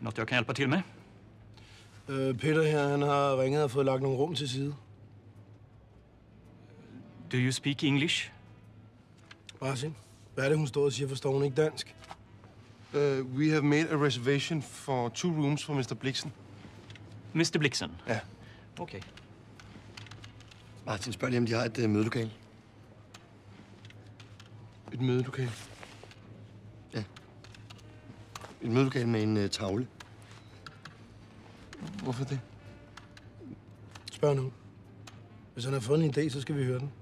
Något jag kan hjälpa till med? Øh, Peter her, han har ringet og fået lagt nogle rum til side. Do you speak English? Martin, hvad er det, hun står og siger? Forstår hun ikke dansk? Uh, we have made a reservation for two rooms for Mr. Blixen. Mr Blixen? Ja. Okay. Martin, spørg lige, om de har et uh, mødelokale. Et mødelokale. Et mødelokale med en uh, tavle. Hvorfor det? Spørg nu. Hvis han har fundet en idé, så skal vi høre den.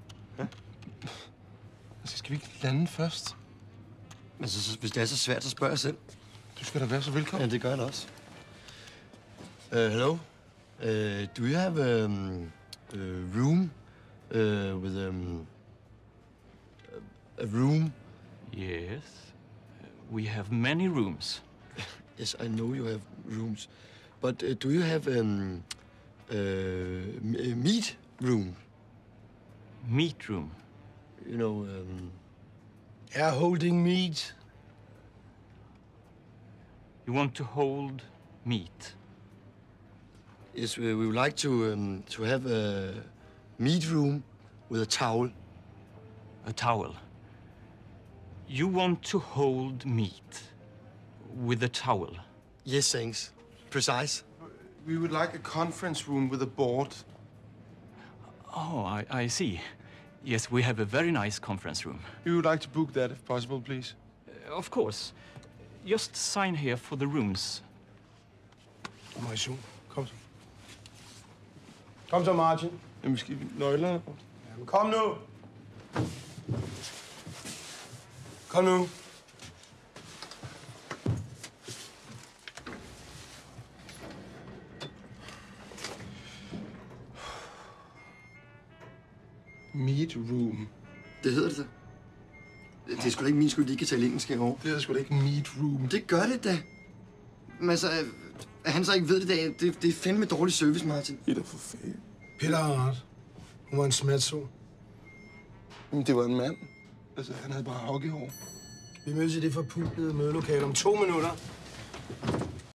Altså, skal vi ikke lande først? Men så, så, hvis det er så svært, så spørg jeg selv. Du skal da være så velkommen. Ja, det gør jeg da også. Uh, hello. Uh, do you have um, a room uh, with um, a room? Yes. We have many rooms. Yes, I know you have rooms, but uh, do you have um, uh, a meat room? Meat room. You know, um, Er holding meat. You want to hold meat? yes, we, we would like to um, to have a meat room with a towel. A towel. You want to hold meat with a towel. Yes, thanks. Precise. We would like a conference room with a board. Oh, I, I see. Yes, we have a very nice conference room. We would like to book that if possible, please. Uh, of course. Just sign here for the rooms. Operation. Kom så. Kom så, Martin. Jamen, skal vi nøglerne? Jamen, kom nu. Kom nu. Meat room. Det hedder det da. Det er sgu da ikke min skyld, de ikke kan tale engelsk herovre. Det er sgu da ikke meat room. Det gør det da. Men altså, at han så ikke ved det, der, det, det er fandme dårlig service, Martin. Det er da for fanden. Peter har ret. Hun var en smatså. Men det var en mand. Altså, han havde bare hockeyhår. Vi mødes i det forpuplede mødelokale om to minutter.